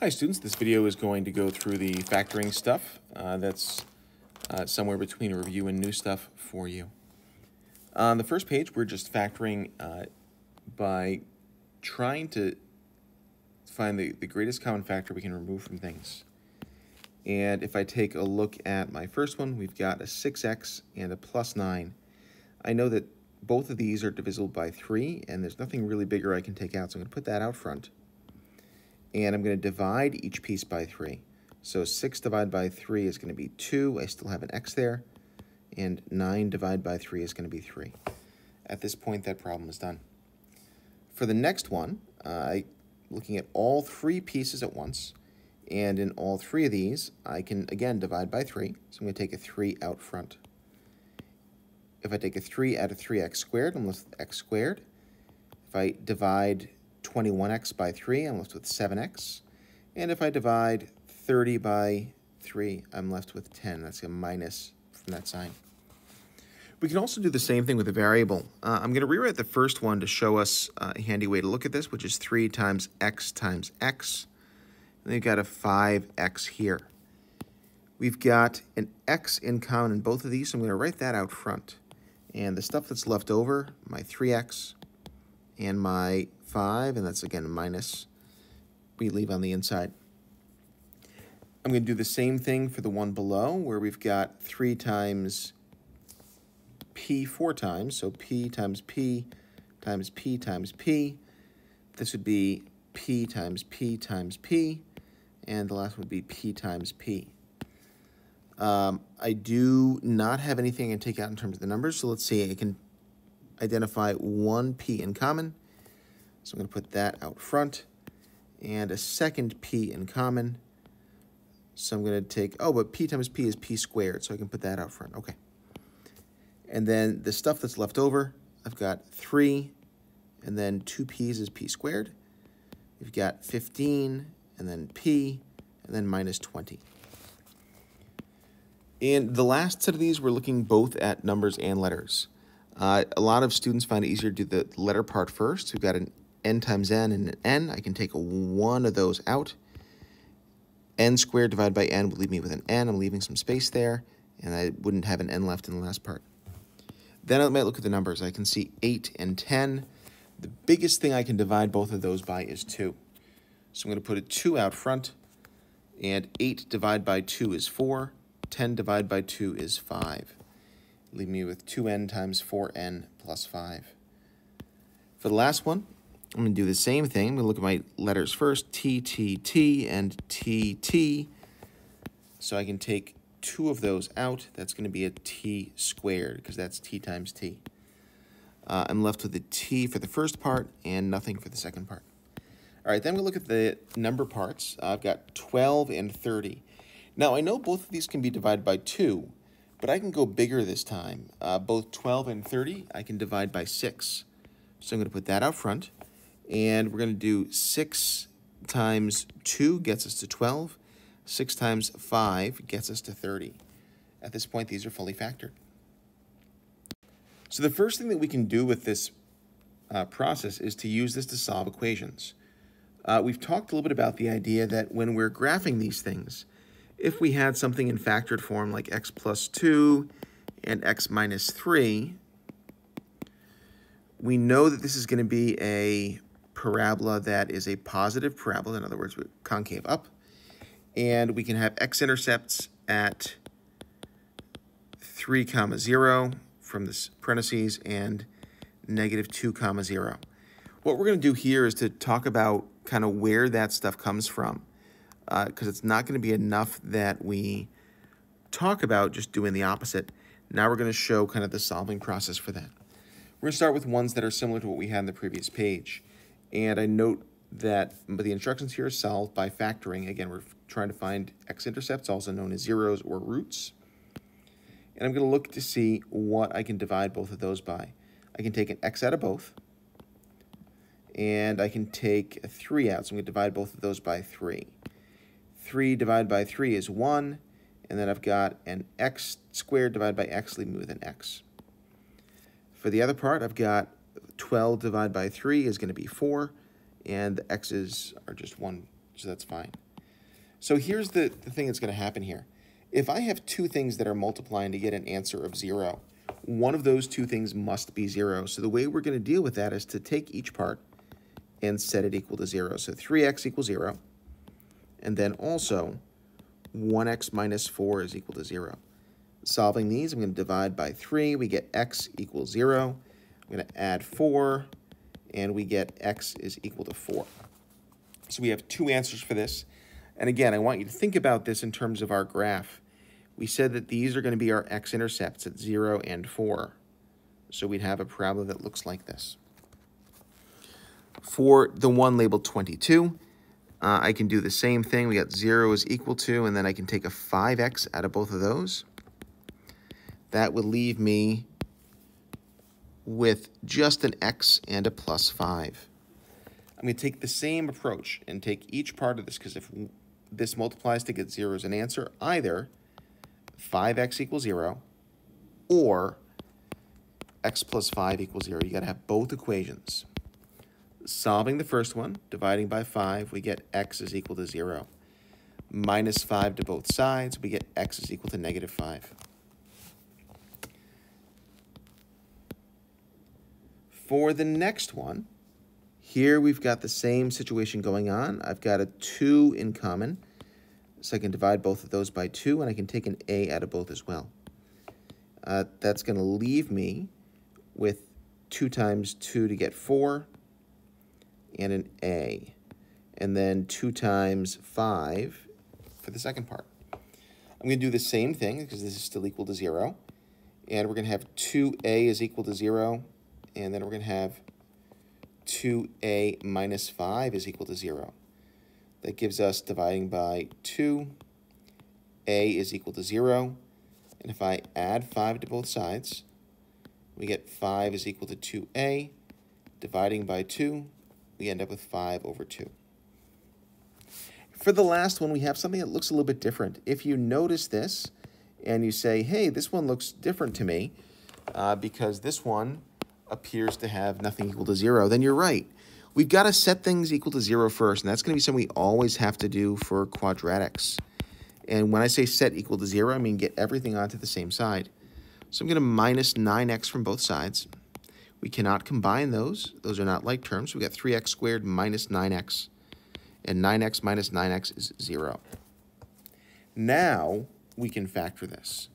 Hi students, this video is going to go through the factoring stuff uh, that's uh, somewhere between review and new stuff for you. On the first page, we're just factoring uh, by trying to find the, the greatest common factor we can remove from things. And if I take a look at my first one, we've got a 6x and a plus 9. I know that both of these are divisible by 3, and there's nothing really bigger I can take out, so I'm going to put that out front and I'm going to divide each piece by 3. So 6 divided by 3 is going to be 2. I still have an x there. And 9 divided by 3 is going to be 3. At this point, that problem is done. For the next one, uh, I looking at all three pieces at once, and in all three of these, I can, again, divide by 3. So I'm going to take a 3 out front. If I take a 3 out of 3x squared, I'm left with x squared. If I divide 21x by 3, I'm left with 7x. And if I divide 30 by 3, I'm left with 10. That's a minus from that sign. We can also do the same thing with a variable. Uh, I'm going to rewrite the first one to show us a handy way to look at this, which is 3 times x times x. And we've got a 5x here. We've got an x in common in both of these, so I'm going to write that out front. And the stuff that's left over, my 3x and my 5, and that's again minus we leave on the inside. I'm going to do the same thing for the one below, where we've got 3 times p four times, so p times p times p times p. This would be p times p times p, and the last would be p times p. Um, I do not have anything I can take out in terms of the numbers, so let's see, I can identify one p in common, so I'm going to put that out front. And a second p in common. So I'm going to take, oh, but p times p is p squared, so I can put that out front. Okay. And then the stuff that's left over, I've got 3, and then 2 p's is p squared. We've got 15, and then p, and then minus 20. And the last set of these, we're looking both at numbers and letters. Uh, a lot of students find it easier to do the letter part first. We've got an n times n and an n. I can take one of those out. n squared divided by n would leave me with an n. I'm leaving some space there, and I wouldn't have an n left in the last part. Then I might look at the numbers. I can see 8 and 10. The biggest thing I can divide both of those by is 2. So I'm going to put a 2 out front, and 8 divided by 2 is 4. 10 divided by 2 is 5. Leave me with 2n times 4n plus 5. For the last one, I'm going to do the same thing. I'm going to look at my letters first, T, T, T, and T, T. So I can take two of those out. That's going to be a T squared, because that's T times T. Uh, I'm left with a T for the first part and nothing for the second part. All right, then we look at the number parts. I've got 12 and 30. Now, I know both of these can be divided by 2, but I can go bigger this time. Uh, both 12 and 30, I can divide by 6. So I'm going to put that out front. And we're going to do 6 times 2 gets us to 12. 6 times 5 gets us to 30. At this point, these are fully factored. So the first thing that we can do with this uh, process is to use this to solve equations. Uh, we've talked a little bit about the idea that when we're graphing these things, if we had something in factored form like x plus 2 and x minus 3, we know that this is going to be a parabola that is a positive parabola, in other words, concave up, and we can have x-intercepts at 3 comma 0 from this parentheses and negative 2 comma 0. What we're going to do here is to talk about kind of where that stuff comes from because uh, it's not going to be enough that we talk about just doing the opposite. Now we're going to show kind of the solving process for that. We're going to start with ones that are similar to what we had in the previous page. And I note that the instructions here are solved by factoring. Again, we're trying to find x-intercepts, also known as zeros or roots. And I'm going to look to see what I can divide both of those by. I can take an x out of both, and I can take a 3 out, so I'm going to divide both of those by 3. 3 divided by 3 is 1, and then I've got an x squared divided by x, leaving me with an x. For the other part, I've got 12 divided by 3 is going to be 4, and the x's are just 1, so that's fine. So here's the, the thing that's going to happen here. If I have two things that are multiplying to get an answer of 0, one of those two things must be 0. So the way we're going to deal with that is to take each part and set it equal to 0. So 3x equals 0. And then also 1x minus 4 is equal to 0. Solving these, I'm going to divide by 3. We get x equals 0. I'm going to add 4, and we get x is equal to 4. So we have two answers for this. And again, I want you to think about this in terms of our graph. We said that these are going to be our x-intercepts at 0 and 4. So we'd have a parabola that looks like this. For the one labeled 22, uh, I can do the same thing. We got 0 is equal to, and then I can take a 5x out of both of those. That would leave me with just an x and a plus 5. I'm going to take the same approach and take each part of this, because if this multiplies to get 0 as an answer, either 5x equals 0 or x plus 5 equals 0. you got to have both equations. Solving the first one, dividing by 5, we get x is equal to 0. Minus 5 to both sides, we get x is equal to negative 5. For the next one, here we've got the same situation going on. I've got a 2 in common, so I can divide both of those by 2, and I can take an a out of both as well. Uh, that's going to leave me with 2 times 2 to get 4, and an A. And then 2 times 5 for the second part. I'm going to do the same thing because this is still equal to 0. And we're going to have 2a is equal to 0. And then we're going to have 2a minus 5 is equal to 0. That gives us dividing by 2, a is equal to 0. And if I add 5 to both sides, we get 5 is equal to 2a. Dividing by 2, we end up with 5 over 2. For the last one, we have something that looks a little bit different. If you notice this and you say, hey, this one looks different to me uh, because this one appears to have nothing equal to 0, then you're right. We've got to set things equal to zero first, and that's going to be something we always have to do for quadratics. And when I say set equal to 0, I mean get everything onto the same side. So I'm going to minus 9x from both sides. We cannot combine those. Those are not like terms. We've got 3x squared minus 9x. And 9x minus 9x is 0. Now we can factor this.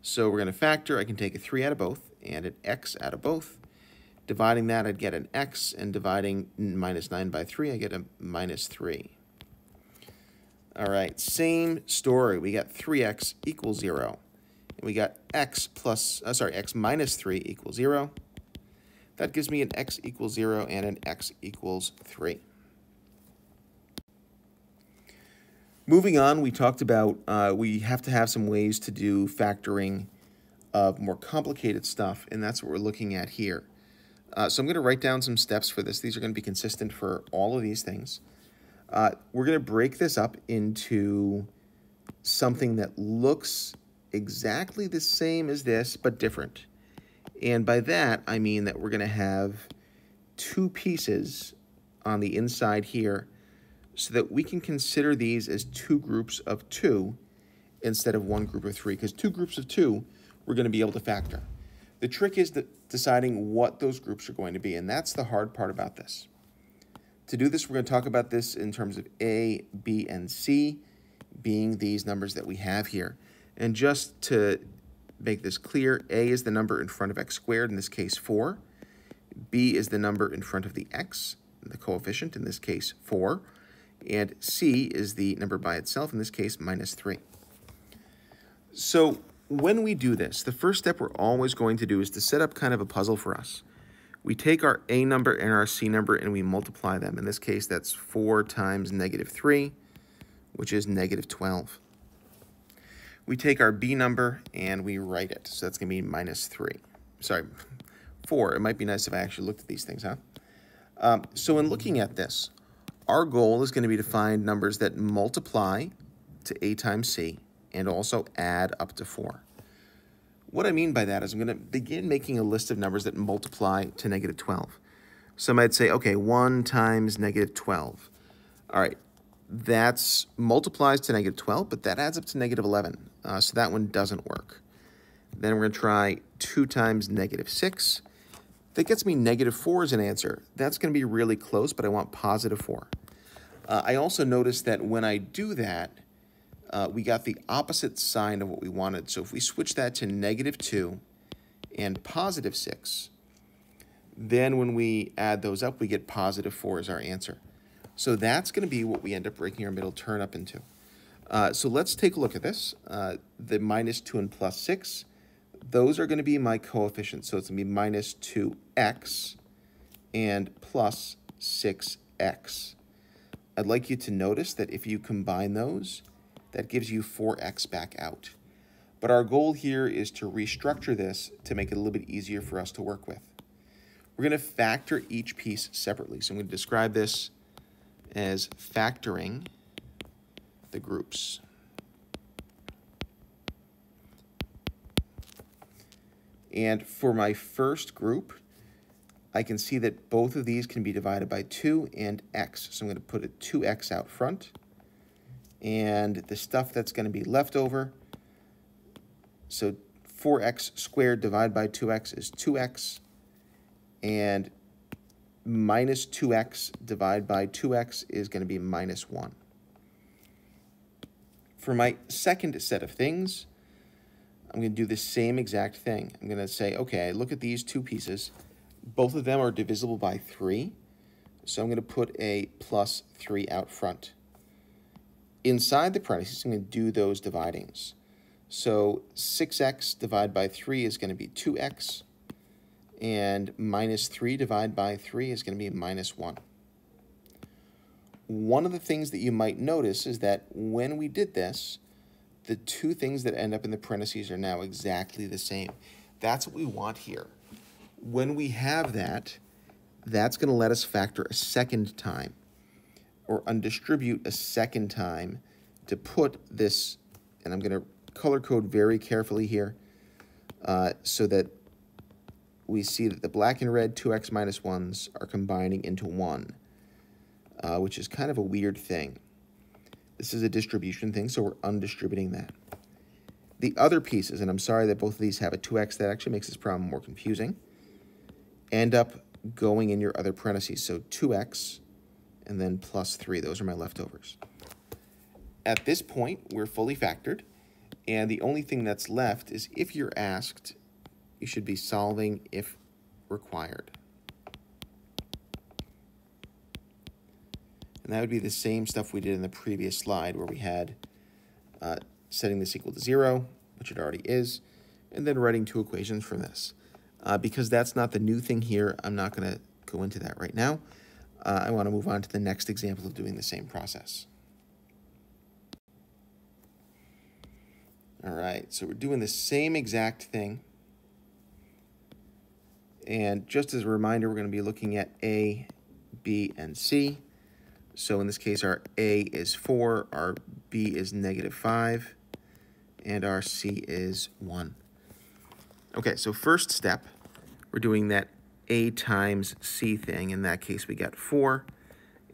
So we're going to factor. I can take a 3 out of both and an x out of both. Dividing that, I'd get an x, and dividing minus 9 by 3, I get a minus 3. All right, same story. We got 3x equals 0. And we got x plus, uh, sorry, x minus 3 equals 0. That gives me an x equals 0 and an x equals 3. Moving on, we talked about uh, we have to have some ways to do factoring of more complicated stuff, and that's what we're looking at here. Uh, so I'm going to write down some steps for this. These are going to be consistent for all of these things. Uh, we're going to break this up into something that looks exactly the same as this, but different. And by that, I mean that we're going to have two pieces on the inside here so that we can consider these as two groups of two instead of one group of three, because two groups of two we're going to be able to factor. The trick is deciding what those groups are going to be, and that's the hard part about this. To do this, we're going to talk about this in terms of A, B, and C being these numbers that we have here. And just to make this clear, a is the number in front of x squared, in this case 4. b is the number in front of the x, the coefficient, in this case 4. And c is the number by itself, in this case minus 3. So when we do this, the first step we're always going to do is to set up kind of a puzzle for us. We take our a number and our c number and we multiply them. In this case, that's 4 times negative 3, which is negative 12 we take our B number and we write it. So that's going to be minus 3. Sorry, 4. It might be nice if I actually looked at these things, huh? Um, so in looking at this, our goal is going to be to find numbers that multiply to A times C and also add up to 4. What I mean by that is I'm going to begin making a list of numbers that multiply to negative 12. So I might say, okay, 1 times negative 12. All right, that's multiplies to negative 12, but that adds up to negative 11. Uh, so that one doesn't work. Then we're going to try 2 times negative 6. That gets me negative 4 as an answer. That's going to be really close, but I want positive 4. Uh, I also notice that when I do that, uh, we got the opposite sign of what we wanted. So if we switch that to negative 2 and positive 6, then when we add those up, we get positive 4 as our answer. So that's going to be what we end up breaking our middle term up into. Uh, so let's take a look at this. Uh, the minus 2 and plus 6, those are going to be my coefficients. So it's going to be minus 2x and plus 6x. I'd like you to notice that if you combine those, that gives you 4x back out. But our goal here is to restructure this to make it a little bit easier for us to work with. We're going to factor each piece separately. So I'm going to describe this as factoring the groups. And for my first group, I can see that both of these can be divided by 2 and x. So I'm going to put a 2x out front. And the stuff that's going to be left over, so 4x squared divided by 2x is 2x. And minus 2x divided by 2x is going to be minus 1. For my second set of things, I'm going to do the same exact thing. I'm going to say, okay, look at these two pieces. Both of them are divisible by 3, so I'm going to put a plus 3 out front. Inside the parentheses, I'm going to do those dividings. So 6x divided by 3 is going to be 2x and minus 3 divided by 3 is going to be minus 1. One of the things that you might notice is that when we did this, the two things that end up in the parentheses are now exactly the same. That's what we want here. When we have that, that's going to let us factor a second time or undistribute a second time to put this, and I'm going to color code very carefully here uh, so that we see that the black and red 2x minus 1s are combining into 1, uh, which is kind of a weird thing. This is a distribution thing, so we're undistributing that. The other pieces, and I'm sorry that both of these have a 2x, that actually makes this problem more confusing, end up going in your other parentheses. So 2x and then plus 3. Those are my leftovers. At this point, we're fully factored, and the only thing that's left is if you're asked you should be solving if required. And that would be the same stuff we did in the previous slide where we had uh, setting this equal to zero, which it already is, and then writing two equations from this. Uh, because that's not the new thing here, I'm not going to go into that right now. Uh, I want to move on to the next example of doing the same process. All right, so we're doing the same exact thing and just as a reminder, we're going to be looking at A, B, and C. So in this case, our A is 4, our B is negative 5, and our C is 1. Okay, so first step, we're doing that A times C thing. In that case, we got 4,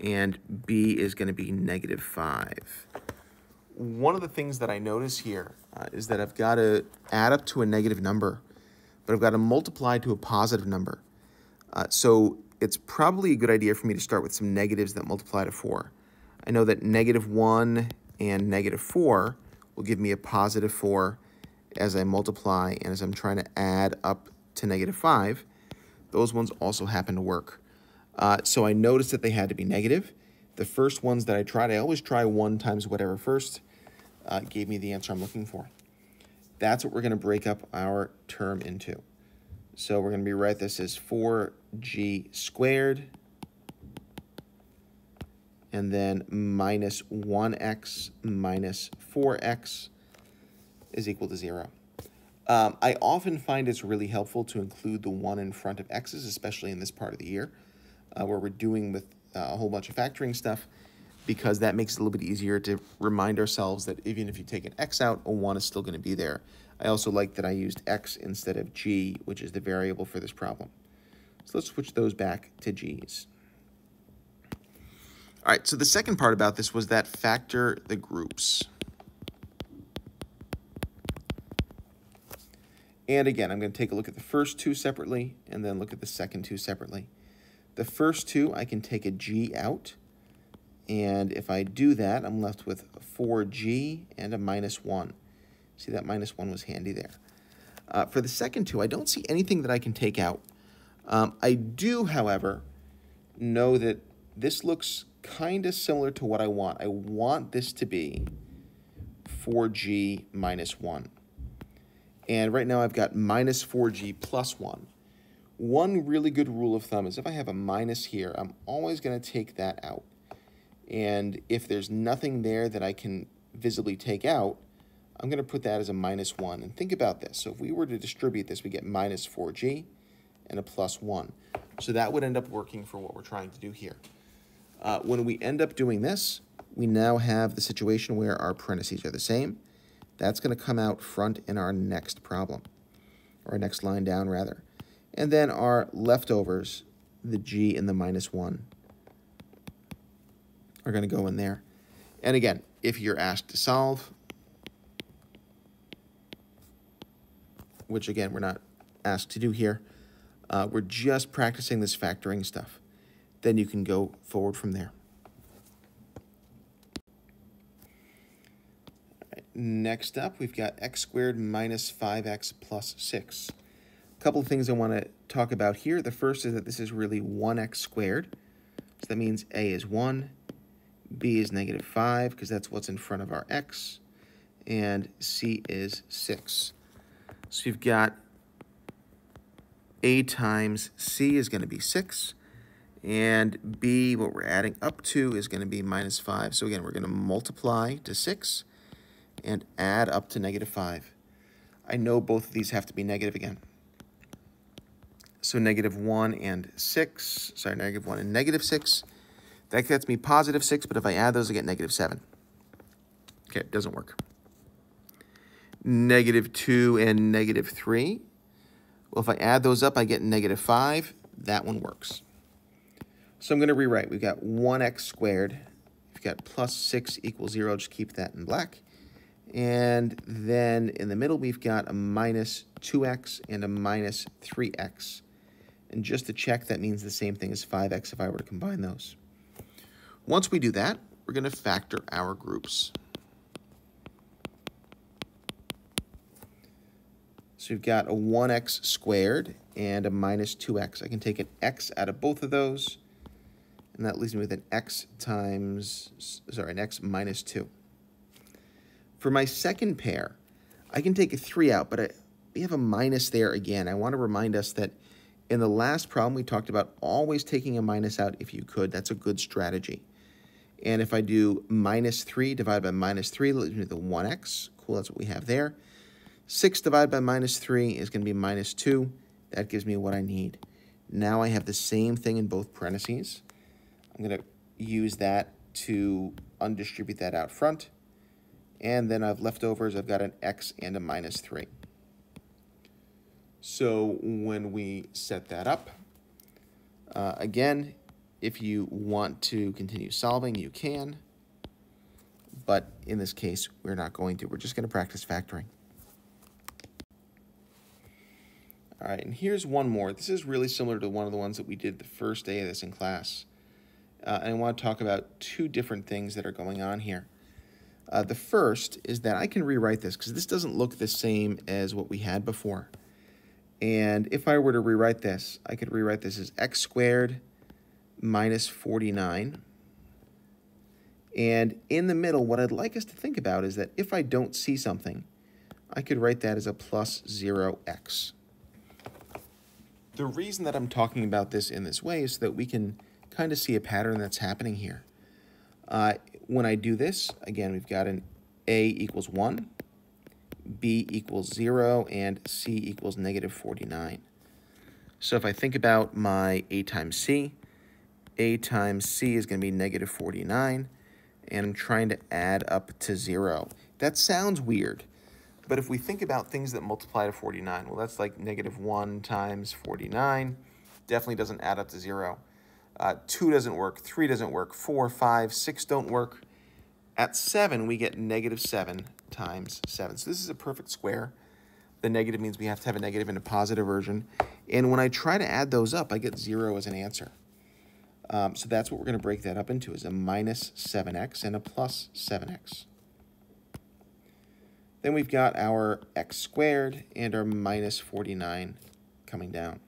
and B is going to be negative 5. One of the things that I notice here uh, is that I've got to add up to a negative number but I've got to multiply to a positive number. Uh, so it's probably a good idea for me to start with some negatives that multiply to 4. I know that negative 1 and negative 4 will give me a positive 4 as I multiply and as I'm trying to add up to negative 5. Those ones also happen to work. Uh, so I noticed that they had to be negative. The first ones that I tried, I always try 1 times whatever first, uh, gave me the answer I'm looking for. That's what we're going to break up our term into. So we're going to be write this as 4g squared and then minus 1x minus 4x is equal to 0. Um, I often find it's really helpful to include the 1 in front of x's, especially in this part of the year, uh, where we're doing with uh, a whole bunch of factoring stuff because that makes it a little bit easier to remind ourselves that even if you take an x out, a 1 is still going to be there. I also like that I used x instead of g, which is the variable for this problem. So let's switch those back to g's. All right, so the second part about this was that factor the groups. And again, I'm going to take a look at the first two separately and then look at the second two separately. The first two, I can take a g out. And if I do that, I'm left with 4g and a minus 1. See, that minus 1 was handy there. Uh, for the second two, I don't see anything that I can take out. Um, I do, however, know that this looks kind of similar to what I want. I want this to be 4g minus 1. And right now I've got minus 4g plus 1. One really good rule of thumb is if I have a minus here, I'm always going to take that out. And if there's nothing there that I can visibly take out, I'm going to put that as a minus 1. And think about this. So if we were to distribute this, we get minus 4g and a plus 1. So that would end up working for what we're trying to do here. Uh, when we end up doing this, we now have the situation where our parentheses are the same. That's going to come out front in our next problem, or next line down, rather. And then our leftovers, the g and the minus 1, are going to go in there. And again, if you're asked to solve, which again, we're not asked to do here, uh, we're just practicing this factoring stuff. Then you can go forward from there. Next up, we've got x squared minus 5x plus 6. A couple of things I want to talk about here. The first is that this is really 1x squared. So that means a is 1, b is negative 5, because that's what's in front of our x, and c is 6. So you've got a times c is going to be 6, and b, what we're adding up to, is going to be minus 5. So again, we're going to multiply to 6 and add up to negative 5. I know both of these have to be negative again. So negative 1 and 6, sorry, negative 1 and negative 6. That gets me positive 6, but if I add those, I get negative 7. Okay, it doesn't work. Negative 2 and negative 3. Well, if I add those up, I get negative 5. That one works. So I'm going to rewrite. We've got 1x squared. We've got plus 6 equals 0. Just keep that in black. And then in the middle, we've got a minus 2x and a minus 3x. And just to check, that means the same thing as 5x if I were to combine those. Once we do that, we're going to factor our groups. So we've got a 1x squared and a minus 2x. I can take an x out of both of those, and that leaves me with an x times, sorry, an x minus 2. For my second pair, I can take a 3 out, but I, we have a minus there again. I want to remind us that in the last problem, we talked about always taking a minus out if you could. That's a good strategy. And if I do minus 3 divided by minus 3, leaves me do the 1x. Cool, that's what we have there. 6 divided by minus 3 is going to be minus 2. That gives me what I need. Now I have the same thing in both parentheses. I'm going to use that to undistribute that out front. And then I've leftovers, I've got an x and a minus 3. So when we set that up, uh, again, if you want to continue solving, you can. But in this case, we're not going to. We're just going to practice factoring. All right, and here's one more. This is really similar to one of the ones that we did the first day of this in class. Uh, and I want to talk about two different things that are going on here. Uh, the first is that I can rewrite this because this doesn't look the same as what we had before. And if I were to rewrite this, I could rewrite this as x squared minus 49. And in the middle, what I'd like us to think about is that if I don't see something, I could write that as a plus 0x. The reason that I'm talking about this in this way is so that we can kind of see a pattern that's happening here. Uh, when I do this, again, we've got an A equals 1, B equals 0, and C equals negative 49. So if I think about my A times C, A times C is going to be negative 49, and I'm trying to add up to 0. That sounds weird, but if we think about things that multiply to 49, well, that's like negative 1 times 49. Definitely doesn't add up to 0. Uh, 2 doesn't work, 3 doesn't work, 4, 5, 6 don't work. At 7, we get negative 7 times 7. So this is a perfect square. The negative means we have to have a negative and a positive version. And when I try to add those up, I get 0 as an answer. Um, so that's what we're going to break that up into, is a minus 7x and a plus 7x. Then we've got our x squared and our minus 49 coming down.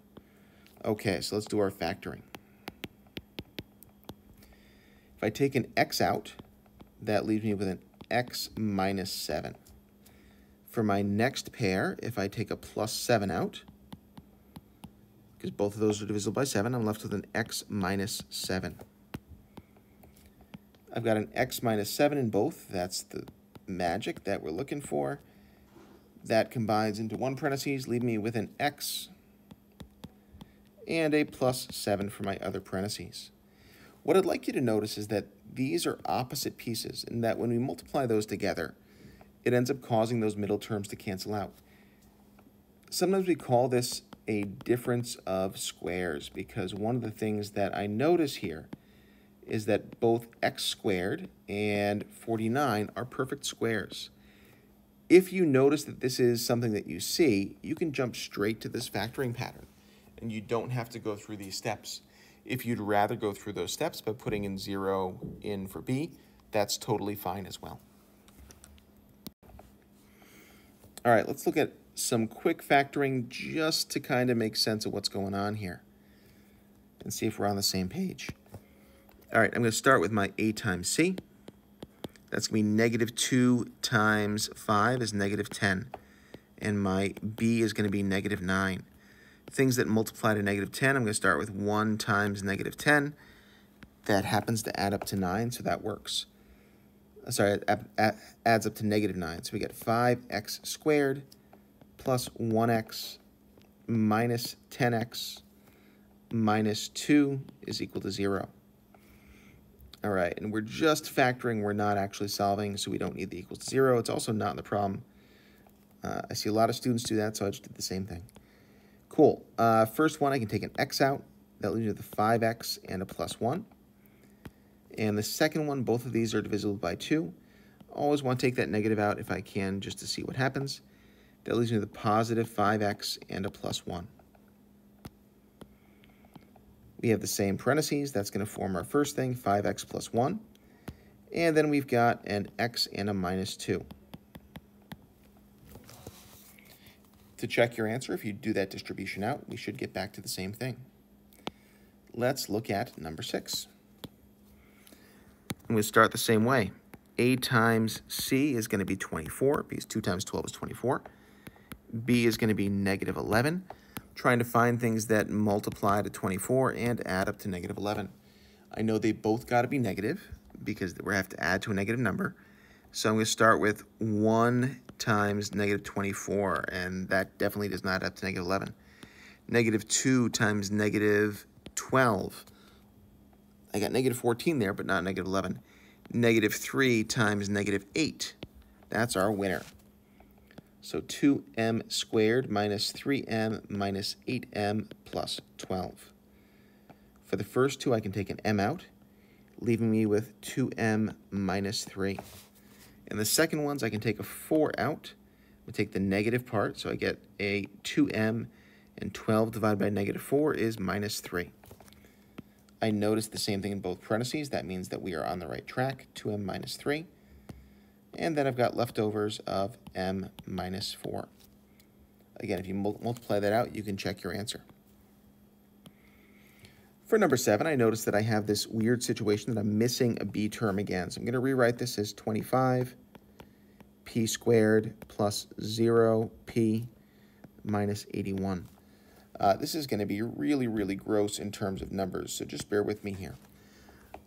Okay, so let's do our factoring. If I take an x out, that leaves me with an x minus 7. For my next pair, if I take a plus 7 out, because both of those are divisible by 7, I'm left with an x minus 7. I've got an x minus 7 in both. That's the magic that we're looking for. That combines into one parentheses, leaving me with an x and a plus 7 for my other parentheses. What I'd like you to notice is that these are opposite pieces, and that when we multiply those together, it ends up causing those middle terms to cancel out. Sometimes we call this a difference of squares because one of the things that I notice here is that both x squared and 49 are perfect squares. If you notice that this is something that you see, you can jump straight to this factoring pattern and you don't have to go through these steps. If you'd rather go through those steps by putting in 0 in for b, that's totally fine as well. All right, let's look at some quick factoring just to kind of make sense of what's going on here and see if we're on the same page. All right, I'm going to start with my a times c. That's going to be negative 2 times 5 is negative 10. And my b is going to be negative 9 things that multiply to negative 10, I'm going to start with 1 times negative 10. That happens to add up to 9, so that works. Uh, sorry, it adds up to negative 9. So we get 5x squared plus 1x minus 10x minus 2 is equal to 0. All right, and we're just factoring. We're not actually solving, so we don't need the equals to 0. It's also not in the problem. Uh, I see a lot of students do that, so I just did the same thing. Cool. Uh, first one, I can take an x out. That leaves me with a 5x and a plus 1. And the second one, both of these are divisible by 2. Always want to take that negative out if I can just to see what happens. That leaves me with a positive 5x and a plus 1. We have the same parentheses. That's going to form our first thing, 5x plus 1. And then we've got an x and a minus 2. To check your answer, if you do that distribution out, we should get back to the same thing. Let's look at number 6. I'm going to start the same way. A times C is going to be 24 because 2 times 12 is 24. B is going to be negative 11. Trying to find things that multiply to 24 and add up to negative 11. I know they both got to be negative because we have to add to a negative number. So I'm going to start with 1 times negative 24, and that definitely does not add up to negative 11. Negative 2 times negative 12. I got negative 14 there, but not negative 11. Negative 3 times negative 8. That's our winner. So 2m squared minus 3m minus 8m plus 12. For the first two, I can take an m out, leaving me with 2m minus 3. And the second ones, I can take a 4 out. We take the negative part, so I get a 2m, and 12 divided by negative 4 is minus 3. I notice the same thing in both parentheses. That means that we are on the right track, 2m minus 3. And then I've got leftovers of m minus 4. Again, if you multiply that out, you can check your answer. For number 7, I notice that I have this weird situation that I'm missing a b term again. So I'm going to rewrite this as 25 p squared plus 0p minus 81. Uh, this is going to be really, really gross in terms of numbers, so just bear with me here.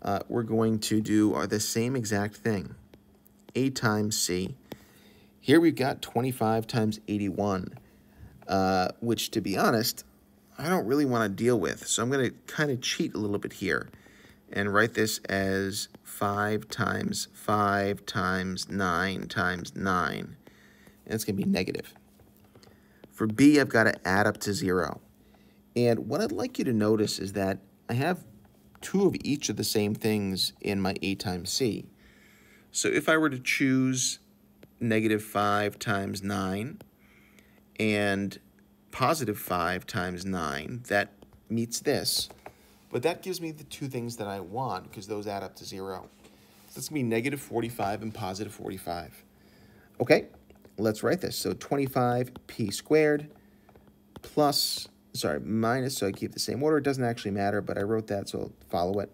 Uh, we're going to do uh, the same exact thing, a times c. Here we've got 25 times 81, uh, which, to be honest, I don't really want to deal with. So I'm going to kind of cheat a little bit here and write this as 5 times 5 times 9 times 9. And it's going to be negative. For b, I've got to add up to 0. And what I'd like you to notice is that I have two of each of the same things in my A times C. So if I were to choose negative 5 times 9 and positive 5 times 9, that meets this. But that gives me the two things that I want because those add up to 0. So that's going to be negative 45 and positive 45. Okay, let's write this. So 25p squared plus, sorry, minus, so I keep the same order. It doesn't actually matter, but I wrote that, so I'll follow it.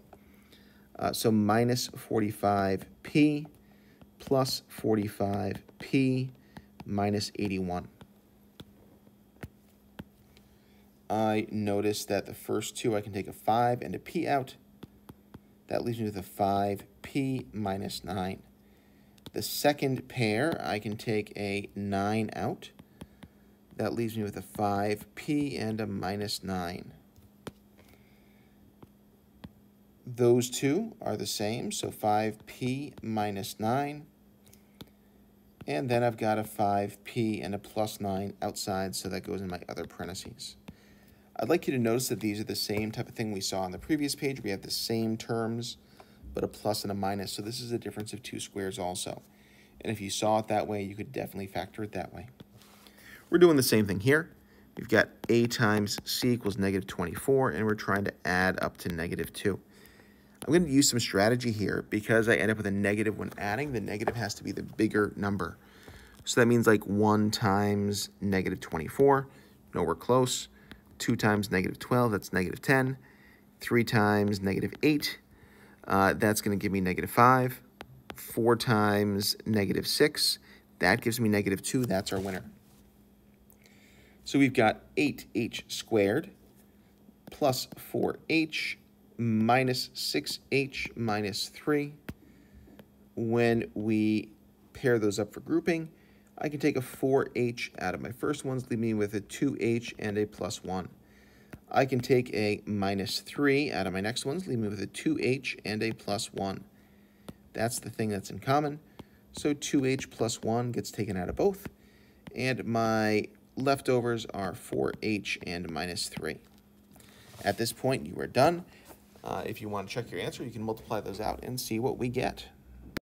Uh, so minus 45p plus 45p minus 81. I notice that the first two, I can take a 5 and a p out. That leaves me with a 5p minus 9. The second pair, I can take a 9 out. That leaves me with a 5p and a minus 9. Those two are the same, so 5p minus 9. And then I've got a 5p and a plus 9 outside, so that goes in my other parentheses. I'd like you to notice that these are the same type of thing we saw on the previous page. We have the same terms, but a plus and a minus, so this is a difference of two squares also. And if you saw it that way, you could definitely factor it that way. We're doing the same thing here. We've got a times c equals negative 24, and we're trying to add up to negative 2. I'm going to use some strategy here because I end up with a negative when adding. The negative has to be the bigger number. So that means like 1 times negative 24. Nowhere close. 2 times negative 12, that's negative 10. 3 times negative 8, uh, that's going to give me negative 5. 4 times negative 6, that gives me negative 2. That's our winner. So we've got 8h squared plus 4h minus 6h minus 3. When we pair those up for grouping, I can take a 4h out of my first ones, leave me with a 2h and a plus 1. I can take a minus 3 out of my next ones, leave me with a 2h and a plus 1. That's the thing that's in common. So 2h plus 1 gets taken out of both. And my leftovers are 4h and minus 3. At this point, you are done. Uh, if you want to check your answer, you can multiply those out and see what we get.